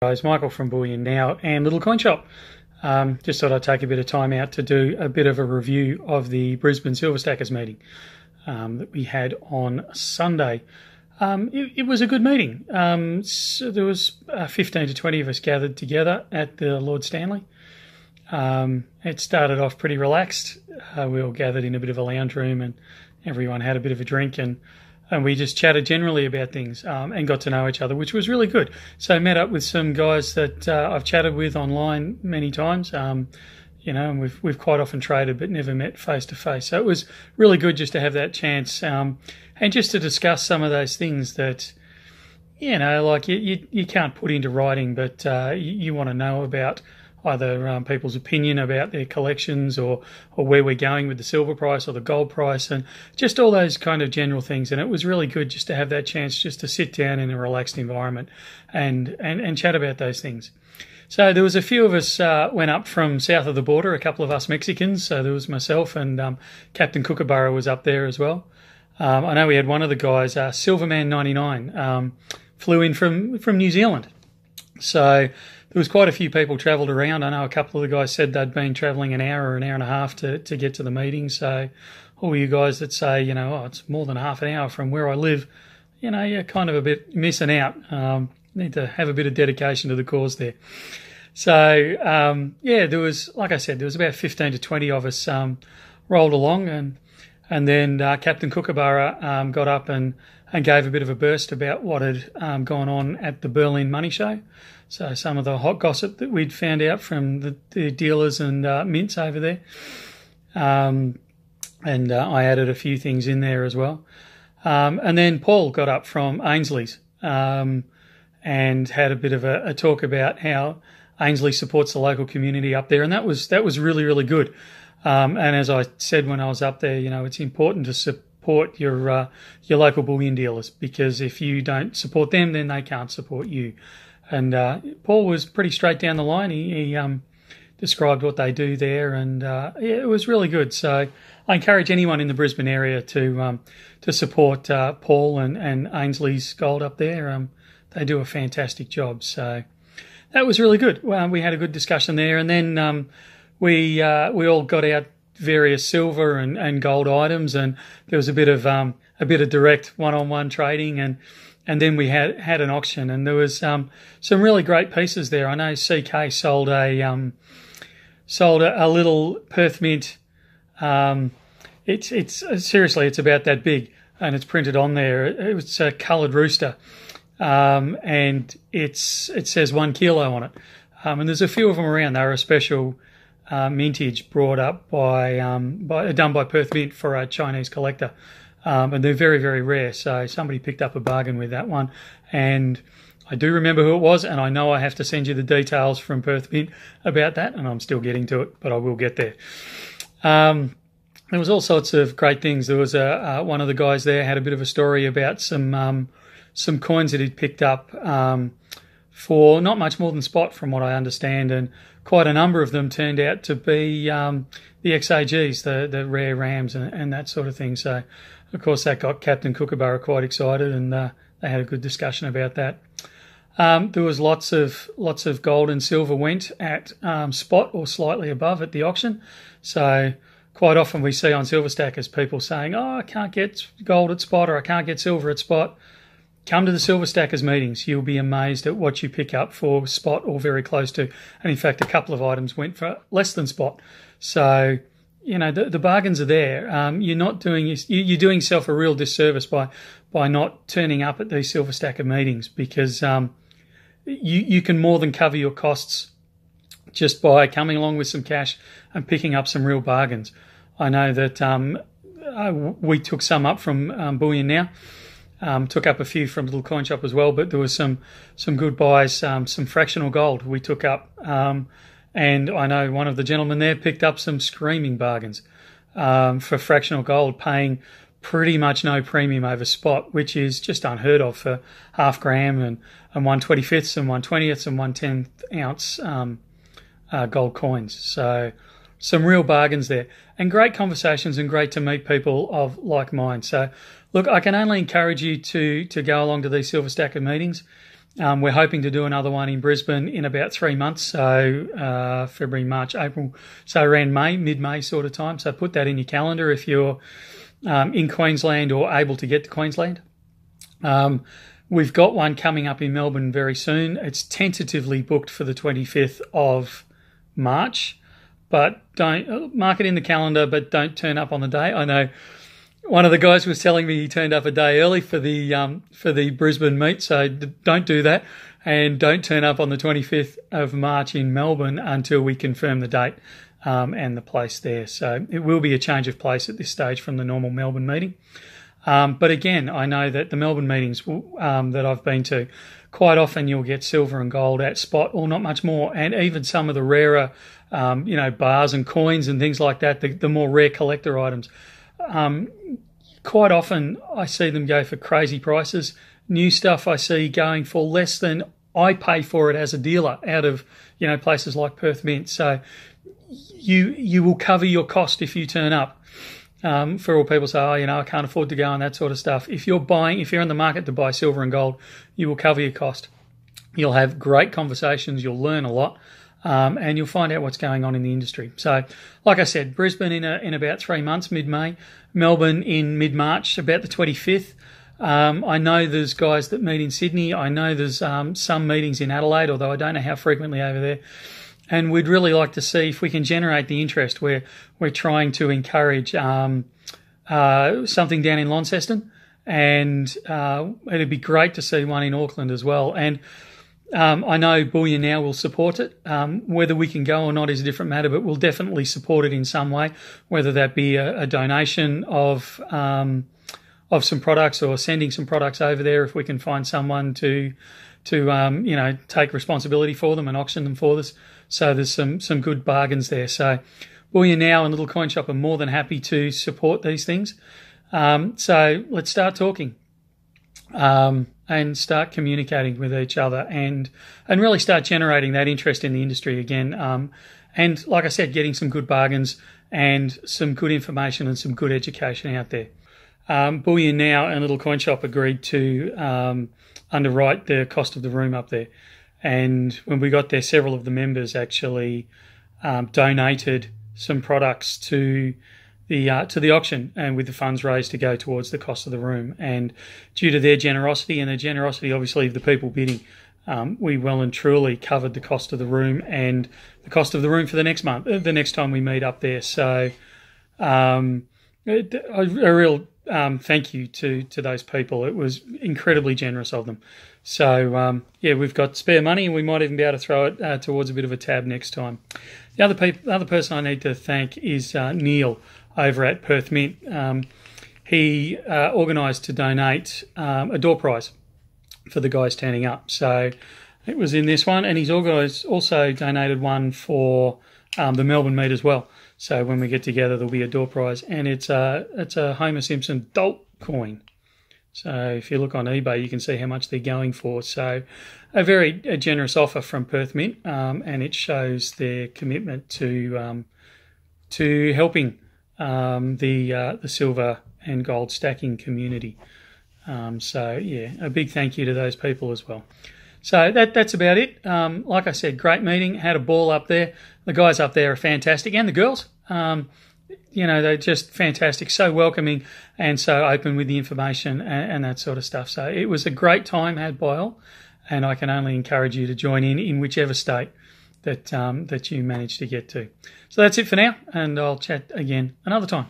guys, Michael from Bullion Now and Little Coin Shop. Um, just thought I'd take a bit of time out to do a bit of a review of the Brisbane Silver Stackers meeting um, that we had on Sunday. Um, it, it, was a good meeting. Um, so there was uh, 15 to 20 of us gathered together at the Lord Stanley. Um, it started off pretty relaxed. Uh, we all gathered in a bit of a lounge room and everyone had a bit of a drink and and we just chatted generally about things um, and got to know each other, which was really good. So I met up with some guys that uh, I've chatted with online many times. Um, you know, and we've we've quite often traded, but never met face to face. So it was really good just to have that chance um, and just to discuss some of those things that you know, like you you, you can't put into writing, but uh, you, you want to know about either um, people's opinion about their collections or, or where we're going with the silver price or the gold price and just all those kind of general things. And it was really good just to have that chance just to sit down in a relaxed environment and, and, and chat about those things. So there was a few of us uh, went up from south of the border, a couple of us Mexicans. So there was myself and um, Captain Kookaburra was up there as well. Um, I know we had one of the guys, uh, Silverman 99, um, flew in from, from New Zealand. So there was quite a few people travelled around. I know a couple of the guys said they'd been travelling an hour or an hour and a half to, to get to the meeting. So all you guys that say, you know, oh, it's more than half an hour from where I live, you know, you're kind of a bit missing out. Um, need to have a bit of dedication to the cause there. So um, yeah, there was, like I said, there was about 15 to 20 of us um, rolled along, and and then uh, Captain Kookaburra um, got up and and gave a bit of a burst about what had um, gone on at the Berlin Money Show. So some of the hot gossip that we'd found out from the, the dealers and uh, mints over there. Um, and uh, I added a few things in there as well. Um, and then Paul got up from Ainslie's um, and had a bit of a, a, talk about how Ainslie supports the local community up there, and that was that was really really good. Um, and as I said when I was up there, you know, it's important to support your uh, your local bullion dealers because if you don't support them, then they can't support you. And uh, Paul was pretty straight down the line. He, he um, described what they do there, and uh, yeah, it was really good. So I encourage anyone in the Brisbane area to um, to support uh, Paul and, and Ainslie's Gold up there. Um, they do a fantastic job. So that was really good. Well, we had a good discussion there, and then um, we uh, we all got out various silver and, and gold items, and there was a bit of um, a bit of direct one-on-one trading and and then we had had an auction, and there was um, some really great pieces there. I know CK sold a um, sold a, a, little Perth Mint. Um, it's it's seriously, it's about that big, and it's printed on there. It was a coloured rooster, um, and it's it says one kilo on it. Um, and there's a few of them around. They're a special uh, mintage brought up by um, by done by Perth Mint for a Chinese collector. Um, and they're very, very rare. So somebody picked up a bargain with that one. And I do remember who it was, and I know I have to send you the details from Perth Mint about that, and I'm still getting to it, but I will get there. Um, there was all sorts of great things. There was a uh, one of the guys there had a bit of a story about some um, some coins that he'd picked up um, for not much more than spot, from what I understand, and quite a number of them turned out to be um, the XAGs, the the rare rams, and, and that sort of thing. So of course, that got Captain Kookaburra quite excited, and uh, they had a good discussion about that. Um, there was lots of lots of gold and silver went at um, spot or slightly above at the auction. So quite often we see on Silver Stackers people saying, "Oh, I can't get gold at spot or I can't get silver at spot." Come to the Silver Stackers meetings. You'll be amazed at what you pick up for spot or very close to. And in fact, a couple of items went for less than spot. So you know the, the bargains are there. Um, you're not doing you're doing yourself a real disservice by by not turning up at these silver stacker meetings because um, you you can more than cover your costs just by coming along with some cash and picking up some real bargains. I know that um, I, we took some up from um, Bullion now. Um, took up a few from Little Coin Shop as well, but there was some some good buys, um, some fractional gold we took up. Um, and I know one of the gentlemen there picked up some screaming bargains um, for fractional gold, paying pretty much no premium over spot, which is just unheard of for half gram and, and 125ths and 120ths and 110th ounce um, uh, gold coins. So some real bargains there and great conversations and great to meet people of like mind. So look, I can only encourage you to, to go along to these Silver Stacker meetings Um, we're hoping to do another one in Brisbane in about three months, so uh, February, March, April, so around May, mid-May sort of time. So put that in your calendar if you're um, in Queensland or able to get to Queensland. Um, we've got one coming up in Melbourne very soon. It's tentatively booked for the 25th of March, but don't uh, mark it in the calendar, but don't turn up on the day. I know one of the guys was telling me he turned up a day early for the um, for the Brisbane meet, so don't do that, and don't turn up on the 25th of March in Melbourne until we confirm the date um, and the place there. So it will be a change of place at this stage from the normal Melbourne meeting. Um, but again, I know that the Melbourne meetings um, that I've been to, quite often you'll get silver and gold at spot, or not much more, and even some of the rarer, um, you know, bars and coins and things like that, the, the more rare collector items. Um, quite often I see them go for crazy prices. New stuff I see going for less than I pay for it as a dealer out of you know places like Perth Mint. So you you will cover your cost if you turn up. Um, for all people say, oh, you know, I can't afford to go and that sort of stuff. If you're buying, if you're in the market to buy silver and gold, you will cover your cost. You'll have great conversations. You'll learn a lot. Um, and you'll find out what's going on in the industry. So, like I said, Brisbane in, a, in about three months, mid May, Melbourne in mid March, about the 25th. Um, I know there's guys that meet in Sydney. I know there's um, some meetings in Adelaide, although I don't know how frequently over there. And we'd really like to see if we can generate the interest. We're we're trying to encourage um, uh, something down in Launceston, and uh, it'd be great to see one in Auckland as well. And um, I know Bullion Now will support it. Um, whether we can go or not is a different matter, but we'll definitely support it in some way, whether that be a, a donation of um, of some products or sending some products over there if we can find someone to to um, you know take responsibility for them and auction them for us. So there's some some good bargains there. So Bullion Now and Little Coin Shop are more than happy to support these things. Um, so let's start talking. Um, and start communicating with each other and and really start generating that interest in the industry again. Um, and like I said, getting some good bargains and some good information and some good education out there. Um, Bullion Now and Little Coin Shop agreed to um, underwrite the cost of the room up there. And when we got there, several of the members actually um, donated some products to the uh, to the auction and with the funds raised to go towards the cost of the room. And due to their generosity and the generosity, obviously, of the people bidding, um, we well and truly covered the cost of the room and the cost of the room for the next month, uh, the next time we meet up there. So, um, a, a, real um, thank you to to those people. It was incredibly generous of them. So um, yeah, we've got spare money, and we might even be able to throw it uh, towards a bit of a tab next time. The other pe- other person I need to thank is uh, Neil over at Perth Mint. Um, he uh, organised to donate um, a door prize for the guys turning up. So it was in this one, and he's also donated one for um, the Melbourne meet as well. So when we get together, there'll be a door prize, and it's a it's a Homer Simpson Dolt coin. So if you look on eBay, you can see how much they're going for. So a very a generous offer from Perth Mint, um, and it shows their commitment to um, to helping um, the uh, the silver and gold stacking community. Um, so yeah, a big thank you to those people as well. So that that's about it. Um, like I said, great meeting. Had a ball up there. The guys up there are fantastic, and the girls. Um, you know, they're just fantastic, so welcoming and so open with the information and, and, that sort of stuff. So it was a great time had by all, and I can only encourage you to join in in whichever state that um, that you manage to get to. So that's it for now, and I'll chat again another time.